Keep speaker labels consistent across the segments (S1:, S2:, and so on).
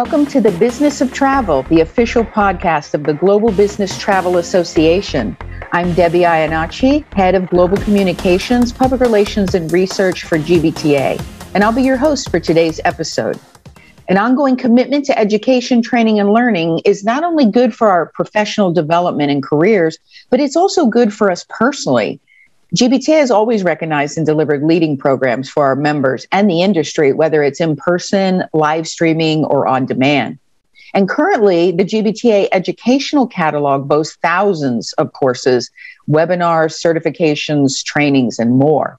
S1: Welcome to the Business of Travel, the official podcast of the Global Business Travel Association. I'm Debbie Iannaci, Head of Global Communications, Public Relations, and Research for GBTA, and I'll be your host for today's episode. An ongoing commitment to education, training, and learning is not only good for our professional development and careers, but it's also good for us personally. GBTA has always recognized and delivered leading programs for our members and the industry, whether it's in person, live streaming, or on demand. And currently, the GBTA educational catalog boasts thousands of courses, webinars, certifications, trainings, and more.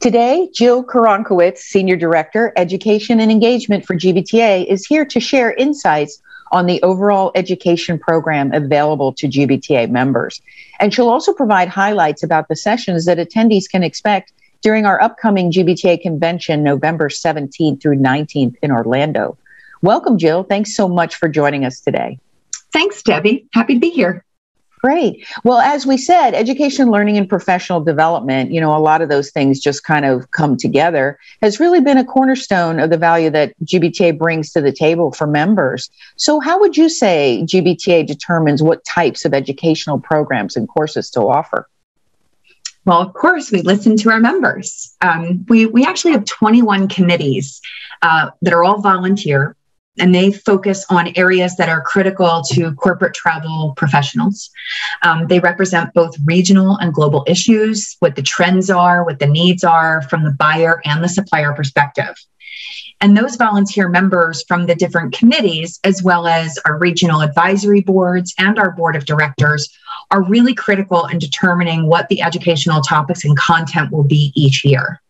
S1: Today, Jill Koronkiewicz, Senior Director, Education and Engagement for GBTA, is here to share insights on the overall education program available to GBTA members. And she'll also provide highlights about the sessions that attendees can expect during our upcoming GBTA convention, November 17th through 19th in Orlando. Welcome, Jill. Thanks so much for joining us today.
S2: Thanks, Debbie. Happy to be here.
S1: Great. Well, as we said, education, learning, and professional development, you know, a lot of those things just kind of come together, has really been a cornerstone of the value that GBTA brings to the table for members. So, how would you say GBTA determines what types of educational programs and courses to offer?
S2: Well, of course, we listen to our members. Um, we, we actually have 21 committees uh, that are all volunteer and they focus on areas that are critical to corporate travel professionals. Um, they represent both regional and global issues, what the trends are, what the needs are from the buyer and the supplier perspective. And those volunteer members from the different committees, as well as our regional advisory boards and our board of directors, are really critical in determining what the educational topics and content will be each year.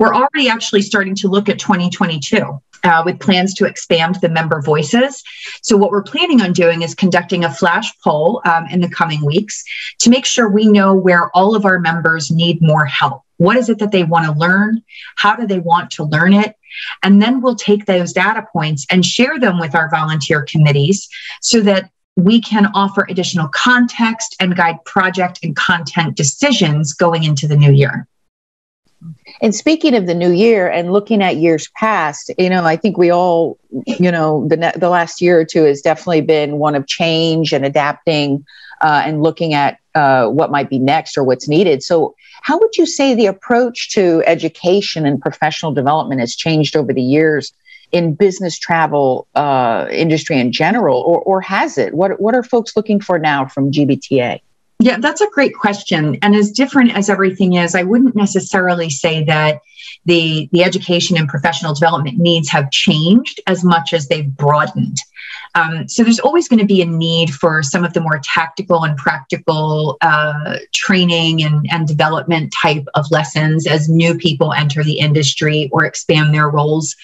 S2: We're already actually starting to look at 2022 uh, with plans to expand the member voices. So, what we're planning on doing is conducting a flash poll um, in the coming weeks to make sure we know where all of our members need more help. What is it that they want to learn? How do they want to learn it? And then we'll take those data points and share them with our volunteer committees so that we can offer additional context and guide project and content decisions going into the new year.
S1: And speaking of the new year and looking at years past, you know, I think we all, you know, the the last year or two has definitely been one of change and adapting uh, and looking at uh, what might be next or what's needed. So, how would you say the approach to education and professional development has changed over the years in business travel uh, industry in general, or or has it? What what are folks looking for now from GBTA?
S2: Yeah, that's a great question. And as different as everything is, I wouldn't necessarily say that the, the education and professional development needs have changed as much as they've broadened. Um, so there's always going to be a need for some of the more tactical and practical uh, training and, and development type of lessons as new people enter the industry or expand their roles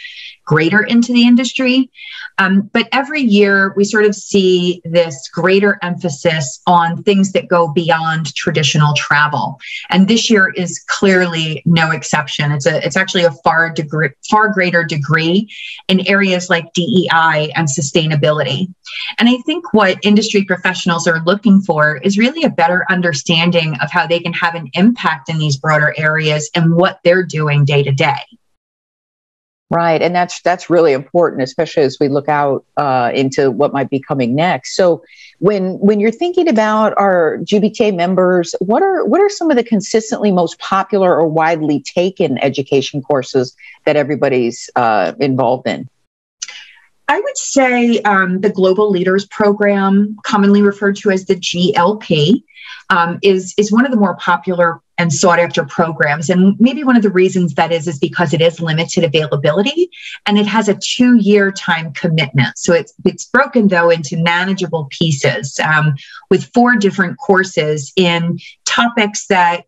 S2: greater into the industry. Um, but every year we sort of see this greater emphasis on things that go beyond traditional travel. And this year is clearly no exception. It's a it's actually a far degree far greater degree in areas like DEI and sustainability. And I think what industry professionals are looking for is really a better understanding of how they can have an impact in these broader areas and what they're doing day to day.
S1: Right, and that's that's really important, especially as we look out uh, into what might be coming next. So, when when you're thinking about our GBTA members, what are what are some of the consistently most popular or widely taken education courses that everybody's uh, involved in?
S2: I would say um, the Global Leaders Program, commonly referred to as the GLP, um, is is one of the more popular and sought after programs. And maybe one of the reasons that is is because it is limited availability and it has a two year time commitment. So it's it's broken though into manageable pieces um, with four different courses in topics that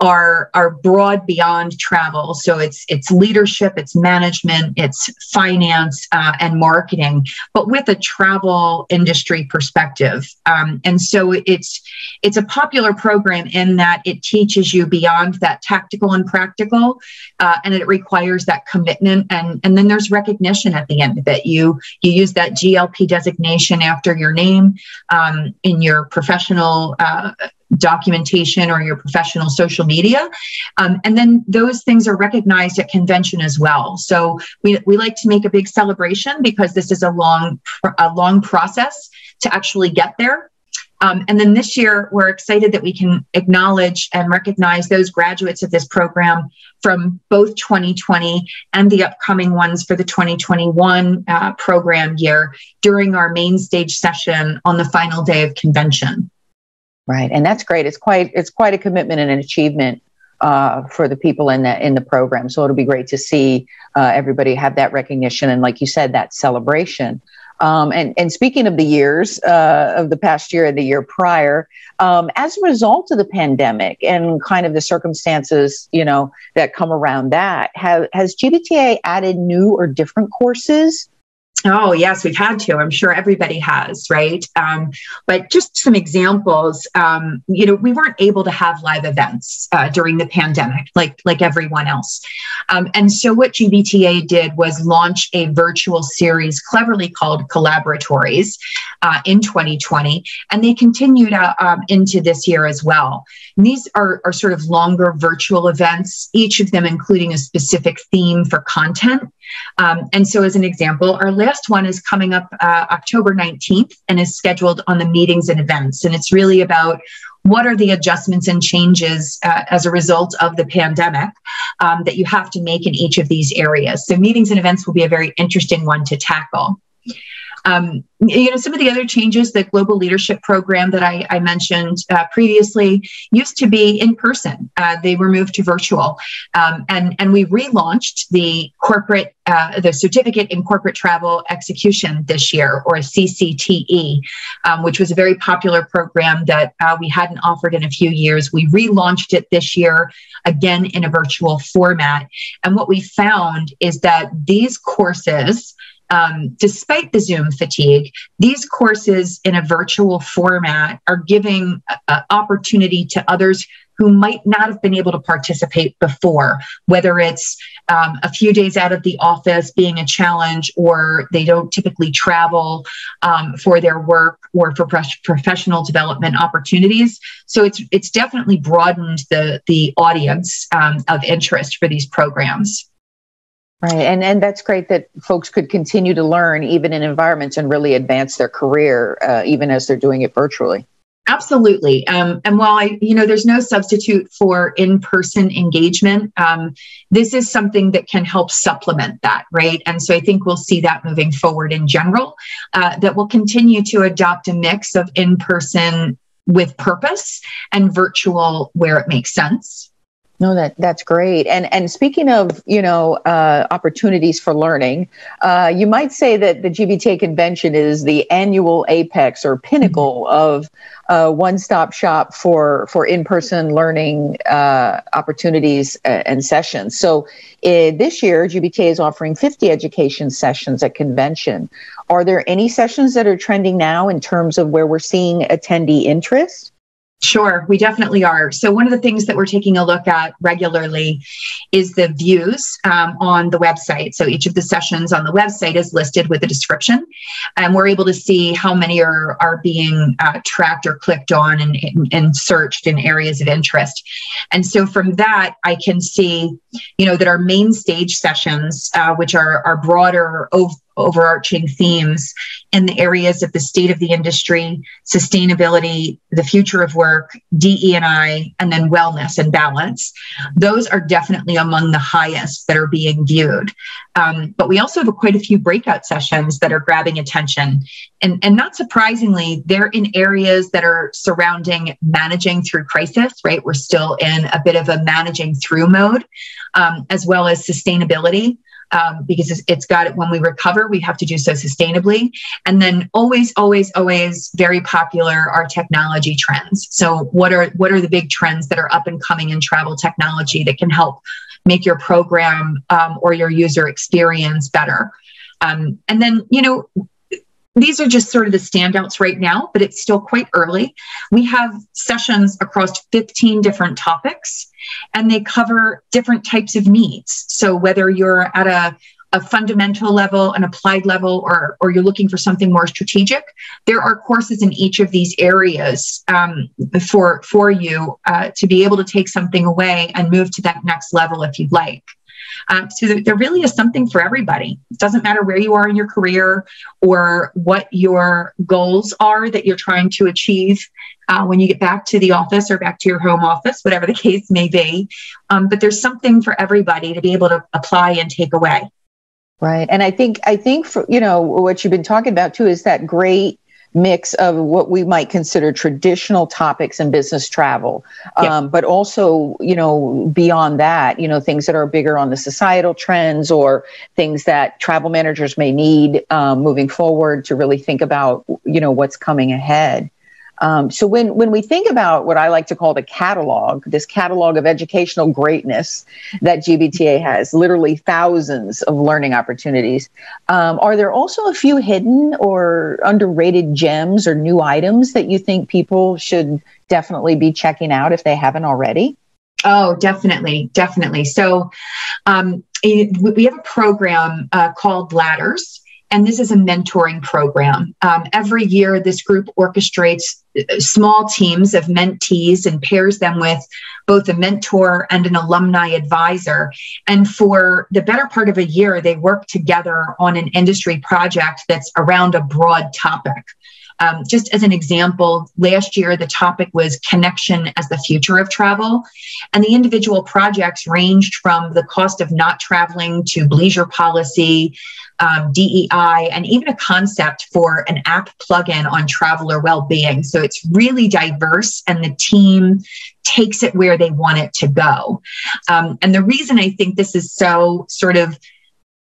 S2: are are broad beyond travel. So it's it's leadership, it's management, it's finance uh, and marketing, but with a travel industry perspective. Um, and so it's it's a popular program in that it teaches you beyond that tactical and practical, uh, and it requires that commitment. And and then there's recognition at the end of it. You you use that GLP designation after your name um, in your professional. Uh, documentation or your professional social media. Um, and then those things are recognized at convention as well. So we, we like to make a big celebration because this is a long, a long process to actually get there. Um, and then this year, we're excited that we can acknowledge and recognize those graduates of this program from both 2020 and the upcoming ones for the 2021 uh, program year during our main stage session on the final day of convention.
S1: Right, and that's great. It's quite it's quite a commitment and an achievement uh, for the people in the in the program. So it'll be great to see uh, everybody have that recognition and, like you said, that celebration. Um, and, and speaking of the years uh, of the past year and the year prior, um, as a result of the pandemic and kind of the circumstances, you know, that come around that, have, has GBTA added new or different courses
S2: Oh, yes, we've had to. I'm sure everybody has, right? Um, but just some examples. Um, you know, we weren't able to have live events uh, during the pandemic, like like everyone else. Um, and so, what GBTA did was launch a virtual series, cleverly called Collaboratories, uh, in 2020, and they continued uh, um, into this year as well. And these are, are sort of longer virtual events, each of them including a specific theme for content. Um, and so, as an example, our last one is coming up uh, October 19th and is scheduled on the meetings and events. And it's really about what are the adjustments and changes uh, as a result of the pandemic um, that you have to make in each of these areas. So, meetings and events will be a very interesting one to tackle. Um, you know, some of the other changes, the global leadership program that I, I mentioned uh, previously used to be in person. Uh, they were moved to virtual, um, and and we relaunched the corporate, uh, the certificate in corporate travel execution this year, or CCTE, um, which was a very popular program that uh, we hadn't offered in a few years. We relaunched it this year again in a virtual format, and what we found is that these courses um, despite the Zoom fatigue, these courses in a virtual format are giving uh, opportunity to others who might not have been able to participate before, whether it's um, a few days out of the office being a challenge, or they don't typically travel um, for their work or for professional development opportunities. So it's it's definitely broadened the the audience um, of interest for these programs.
S1: Right. And, and that's great that folks could continue to learn even in environments and really advance their career, uh, even as they're doing it virtually.
S2: Absolutely. Um, and while I, you know, there's no substitute for in person engagement, um, this is something that can help supplement that, right? And so I think we'll see that moving forward in general, uh, that we'll continue to adopt a mix of in person with purpose and virtual where it makes sense.
S1: No, that that's great. And and speaking of you know uh, opportunities for learning, uh, you might say that the GBTA convention is the annual apex or pinnacle mm-hmm. of a one-stop shop for for in-person learning uh, opportunities uh, and sessions. So uh, this year, GBTA is offering 50 education sessions at convention. Are there any sessions that are trending now in terms of where we're seeing attendee interest?
S2: Sure, we definitely are. So, one of the things that we're taking a look at regularly is the views um, on the website. So, each of the sessions on the website is listed with a description, and we're able to see how many are, are being uh, tracked or clicked on and, and, searched in areas of interest. And so, from that, I can see, you know, that our main stage sessions, uh, which are, are broader, overarching themes in the areas of the state of the industry, sustainability, the future of work, DE&I, and then wellness and balance. Those are definitely among the highest that are being viewed. Um, but we also have a, quite a few breakout sessions that are grabbing attention. And, and not surprisingly, they're in areas that are surrounding managing through crisis, right? We're still in a bit of a managing through mode, um, as well as sustainability um, because it's, it's got it when we recover, we have to do so sustainably. And then always, always, always very popular are technology trends. So what are what are the big trends that are up and coming in travel technology that can help make your program um, or your user experience better? Um, and then, you know, these are just sort of the standouts right now, but it's still quite early. We have sessions across 15 different topics and they cover different types of needs. So whether you're at a a fundamental level, an applied level, or, or you're looking for something more strategic, there are courses in each of these areas um, for, for you uh, to be able to take something away and move to that next level if you'd like. Um, so there really is something for everybody. It doesn't matter where you are in your career or what your goals are that you're trying to achieve uh, when you get back to the office or back to your home office, whatever the case may be. Um, but there's something for everybody to be able to apply and take away.
S1: Right. And I think, I think for, you know, what you've been talking about too is that great mix of what we might consider traditional topics in business travel, um, but also, you know, beyond that, you know, things that are bigger on the societal trends or things that travel managers may need um, moving forward to really think about, you know, what's coming ahead. Um, so when when we think about what I like to call the catalog, this catalog of educational greatness that GBTA has, literally thousands of learning opportunities, um, are there also a few hidden or underrated gems or new items that you think people should definitely be checking out if they haven't already?
S2: Oh, definitely, definitely. So um, we have a program uh, called Ladders and this is a mentoring program. Um, every year, this group orchestrates uh, small teams of mentees and pairs them with both a mentor and an alumni advisor. And for the better part of a year, they work together on an industry project that's around a broad topic. Um, just as an example, last year the topic was connection as the future of travel. And the individual projects ranged from the cost of not traveling to leisure policy um, DEI, and even a concept for an app plugin on traveler well-being. So it's really diverse, and the team takes it where they want it to go. Um, and the reason I think this is so sort of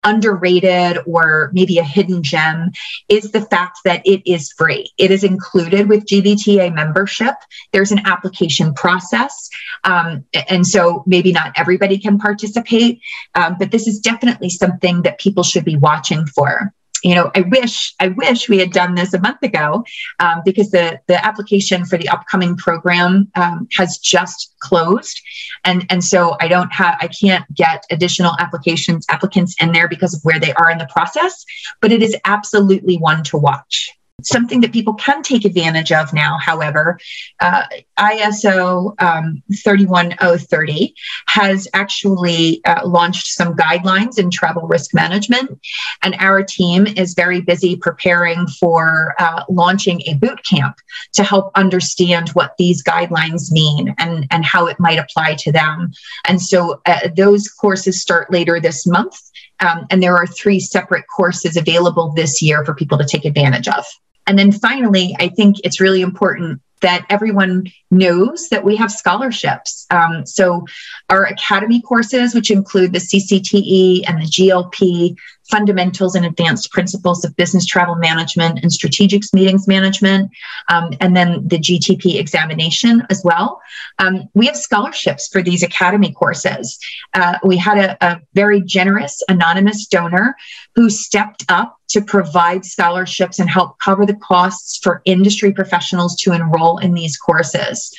S2: underrated or maybe a hidden gem is the fact that it is free. It is included with GBTA membership. There's an application process. Um, and so maybe not everybody can participate, um, but this is definitely something that people should be watching for you know, I wish I wish we had done this a month ago um, because the the application for the upcoming program um, has just closed, and and so I don't have I can't get additional applications applicants in there because of where they are in the process. But it is absolutely one to watch something that people can take advantage of now, however, uh, ISO um, 31030 has actually uh, launched some guidelines in travel risk management. And our team is very busy preparing for uh, launching a boot camp to help understand what these guidelines mean and, and how it might apply to them. And so uh, those courses start later this month. Um, and there are three separate courses available this year for people to take advantage of. And then finally, I think it's really important that everyone knows that we have scholarships. Um, so, our academy courses, which include the CCTE and the GLP, fundamentals and advanced principles of business travel management and strategics meetings management, um, and then the GTP examination as well. Um, we have scholarships for these academy courses. Uh, we had a, a very generous anonymous donor who stepped up to provide scholarships and help cover the costs for industry professionals to enroll in these courses.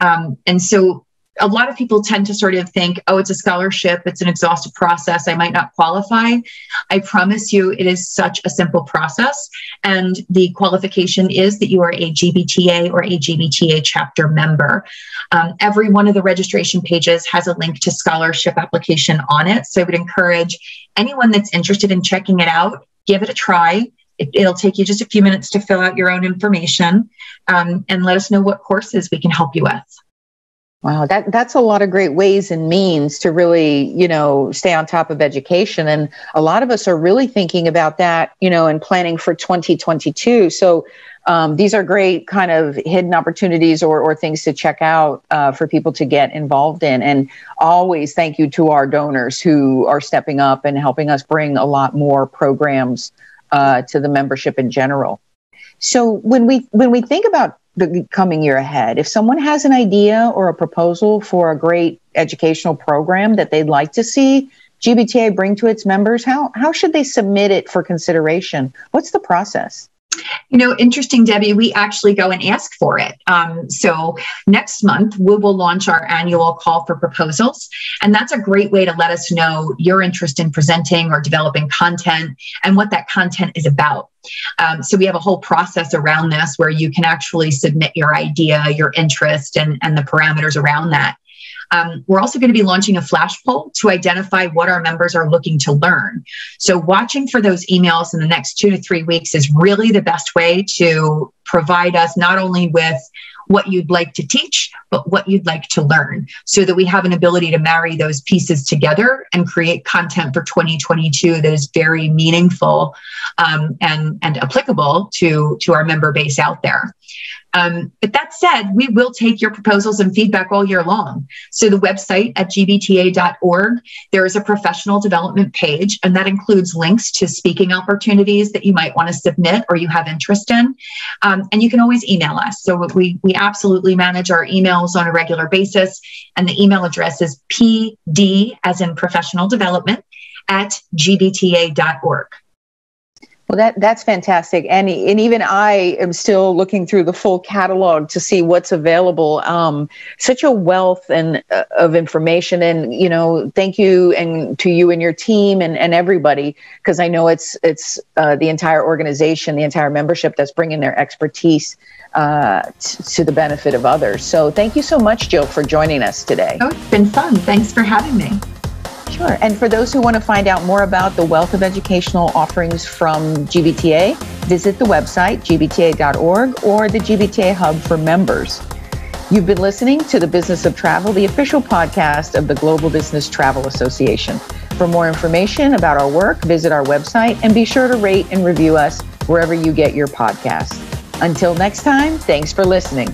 S2: Um, and so a lot of people tend to sort of think, oh, it's a scholarship, it's an exhaustive process, I might not qualify. I promise you, it is such a simple process. And the qualification is that you are a GBTA or a GBTA chapter member. Um, every one of the registration pages has a link to scholarship application on it. So I would encourage anyone that's interested in checking it out, give it a try. It, will take you just a few minutes to fill out your own information um, and let us know what courses we can help you with.
S1: Wow, that that's a lot of great ways and means to really, you know, stay on top of education. And a lot of us are really thinking about that, you know, and planning for 2022. So um, these are great kind of hidden opportunities or, or things to check out uh, for people to get involved in. And always thank you to our donors who are stepping up and helping us bring a lot more programs uh, to the membership in general. So when we when we think about the coming year ahead. If someone has an idea or a proposal for a great educational program that they'd like to see GBTA bring to its members, how, how should they submit it for consideration? What's the process?
S2: You know, interesting, Debbie, we actually go and ask for it. Um, so next month, we will launch our annual call for proposals. And that's a great way to let us know your interest in presenting or developing content and what that content is about. Um, so we have a whole process around this where you can actually submit your idea, your interest, and, and the parameters around that. Um, we're also going to be launching a flash poll to identify what our members are looking to learn. So, watching for those emails in the next two to three weeks is really the best way to provide us not only with what you'd like to teach, but what you'd like to learn so that we have an ability to marry those pieces together and create content for 2022 that is very meaningful um, and, and applicable to, to our member base out there. Um, but that said, we will take your proposals and feedback all year long. So the website at gbta.org, there is a professional development page, and that includes links to speaking opportunities that you might want to submit or you have interest in. Um, and you can always email us. So we, we absolutely manage our emails on a regular basis. And the email address is pd, as in professional development, at gbta.org.
S1: Well, that that's fantastic, and and even I am still looking through the full catalog to see what's available. Um, such a wealth and uh, of information, and you know, thank you and to you and your team and and everybody because I know it's it's uh, the entire organization, the entire membership that's bringing their expertise uh, t- to the benefit of others. So, thank you so much, Jill, for joining us today.
S2: Oh, it's been fun. Thanks for having me.
S1: Sure. And for those who want to find out more about the wealth of educational offerings from GBTA, visit the website, gbta.org, or the GBTA Hub for members. You've been listening to The Business of Travel, the official podcast of the Global Business Travel Association. For more information about our work, visit our website and be sure to rate and review us wherever you get your podcasts. Until next time, thanks for listening.